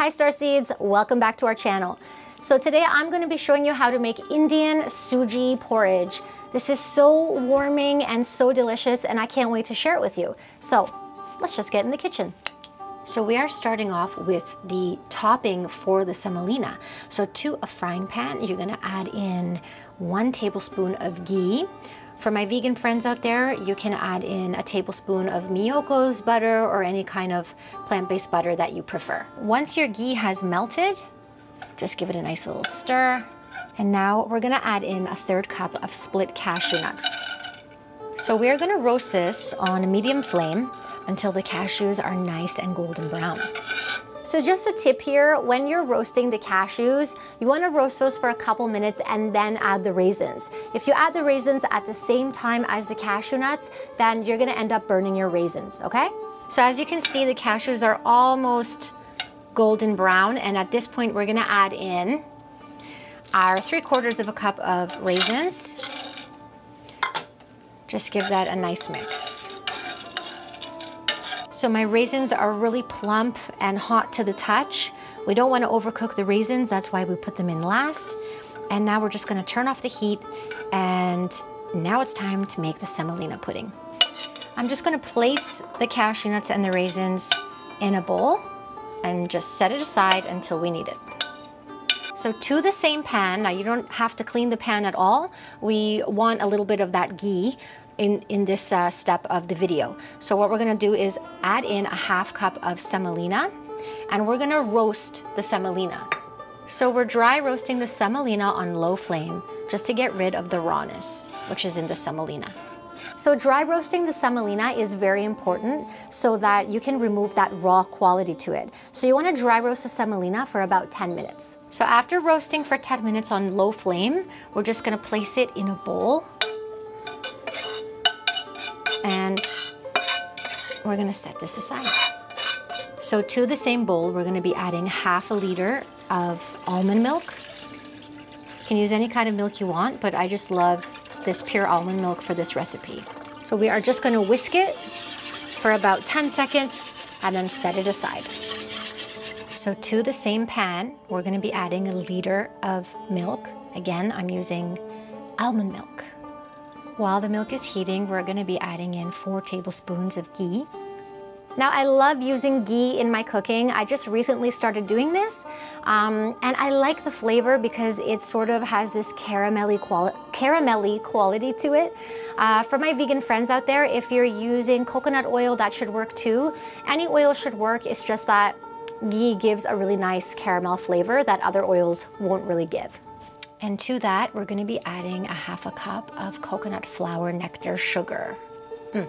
Hi Star Seeds, welcome back to our channel. So today I'm going to be showing you how to make Indian suji porridge. This is so warming and so delicious and I can't wait to share it with you. So let's just get in the kitchen. So we are starting off with the topping for the semolina. So to a frying pan, you're gonna add in one tablespoon of ghee. For my vegan friends out there, you can add in a tablespoon of Miyoko's butter or any kind of plant-based butter that you prefer. Once your ghee has melted, just give it a nice little stir. And now we're gonna add in a third cup of split cashew nuts. So we're gonna roast this on a medium flame until the cashews are nice and golden brown. So just a tip here, when you're roasting the cashews, you wanna roast those for a couple minutes and then add the raisins. If you add the raisins at the same time as the cashew nuts, then you're gonna end up burning your raisins, okay? So as you can see, the cashews are almost golden brown. And at this point, we're gonna add in our three quarters of a cup of raisins. Just give that a nice mix. So my raisins are really plump and hot to the touch. We don't wanna overcook the raisins, that's why we put them in last. And now we're just gonna turn off the heat and now it's time to make the semolina pudding. I'm just gonna place the cashew nuts and the raisins in a bowl and just set it aside until we need it. So to the same pan, now you don't have to clean the pan at all. We want a little bit of that ghee in, in this uh, step of the video. So what we're gonna do is add in a half cup of semolina and we're gonna roast the semolina. So we're dry roasting the semolina on low flame just to get rid of the rawness, which is in the semolina. So dry roasting the semolina is very important so that you can remove that raw quality to it. So you wanna dry roast the semolina for about 10 minutes. So after roasting for 10 minutes on low flame, we're just gonna place it in a bowl. And we're gonna set this aside. So to the same bowl, we're gonna be adding half a liter of almond milk. You can use any kind of milk you want, but I just love this pure almond milk for this recipe. So we are just gonna whisk it for about 10 seconds and then set it aside. So to the same pan, we're gonna be adding a liter of milk. Again, I'm using almond milk. While the milk is heating, we're gonna be adding in four tablespoons of ghee. Now, I love using ghee in my cooking. I just recently started doing this, um, and I like the flavor because it sort of has this caramelly, quali caramelly quality to it. Uh, for my vegan friends out there, if you're using coconut oil, that should work too. Any oil should work, it's just that ghee gives a really nice caramel flavor that other oils won't really give. And to that, we're gonna be adding a half a cup of coconut flower nectar sugar. Mm.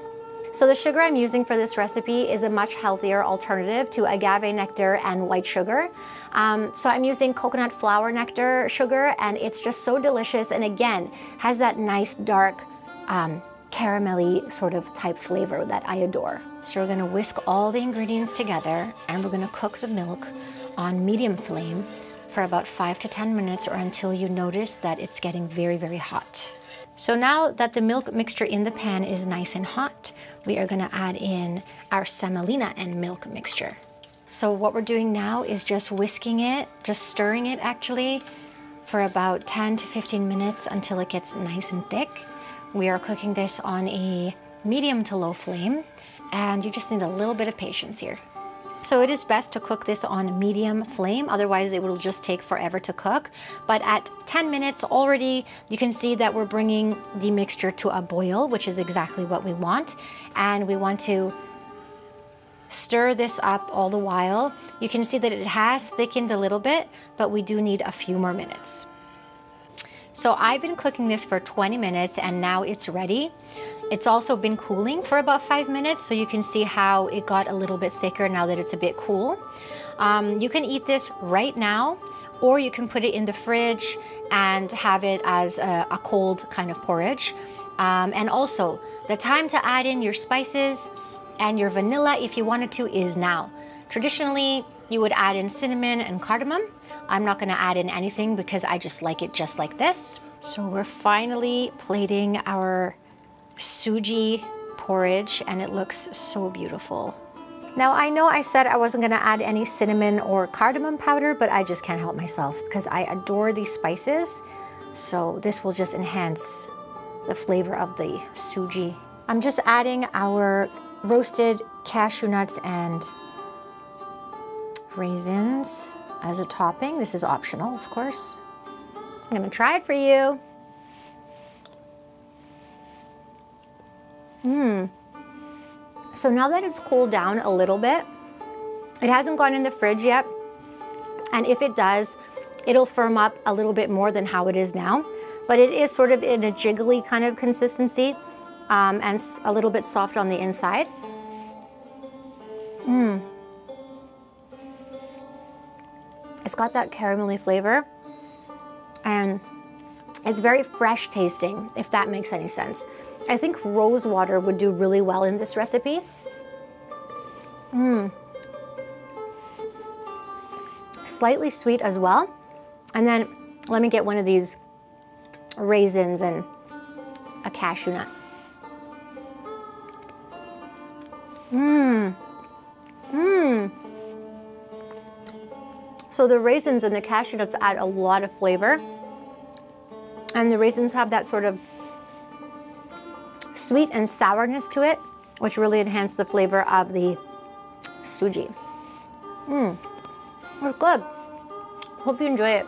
So the sugar I'm using for this recipe is a much healthier alternative to agave nectar and white sugar. Um, so I'm using coconut flower nectar sugar and it's just so delicious and again, has that nice dark um, caramelly sort of type flavor that I adore. So we're gonna whisk all the ingredients together and we're gonna cook the milk on medium flame for about five to 10 minutes or until you notice that it's getting very, very hot. So now that the milk mixture in the pan is nice and hot, we are gonna add in our semolina and milk mixture. So what we're doing now is just whisking it, just stirring it actually, for about 10 to 15 minutes until it gets nice and thick. We are cooking this on a medium to low flame, and you just need a little bit of patience here. So it is best to cook this on medium flame, otherwise it will just take forever to cook. But at 10 minutes already, you can see that we're bringing the mixture to a boil, which is exactly what we want. And we want to stir this up all the while. You can see that it has thickened a little bit, but we do need a few more minutes. So I've been cooking this for 20 minutes and now it's ready. It's also been cooling for about five minutes, so you can see how it got a little bit thicker now that it's a bit cool. Um, you can eat this right now, or you can put it in the fridge and have it as a, a cold kind of porridge. Um, and also, the time to add in your spices and your vanilla, if you wanted to, is now. Traditionally, you would add in cinnamon and cardamom. I'm not gonna add in anything because I just like it just like this. So we're finally plating our suji porridge and it looks so beautiful. Now I know I said I wasn't gonna add any cinnamon or cardamom powder, but I just can't help myself because I adore these spices. So this will just enhance the flavor of the suji. I'm just adding our roasted cashew nuts and raisins as a topping. This is optional, of course. I'm gonna try it for you. Mmm. So now that it's cooled down a little bit, it hasn't gone in the fridge yet. And if it does, it'll firm up a little bit more than how it is now. But it is sort of in a jiggly kind of consistency um, and a little bit soft on the inside. Mmm. It's got that caramelly flavor and it's very fresh tasting, if that makes any sense. I think rose water would do really well in this recipe. Mmm. Slightly sweet as well. And then let me get one of these raisins and a cashew nut. Mmm. Mmm. So the raisins and the cashew nuts add a lot of flavor. And the raisins have that sort of sweet and sourness to it, which really enhance the flavor of the suji. Mmm, it's good. Hope you enjoy it.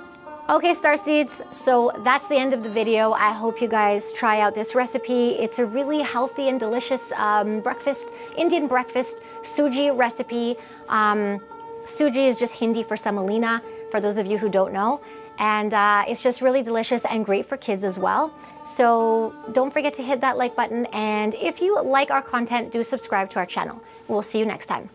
Okay, Star Seeds, so that's the end of the video. I hope you guys try out this recipe. It's a really healthy and delicious um, breakfast, Indian breakfast suji recipe. Um, suji is just Hindi for semolina, for those of you who don't know. And uh, it's just really delicious and great for kids as well. So don't forget to hit that like button. And if you like our content, do subscribe to our channel. We'll see you next time.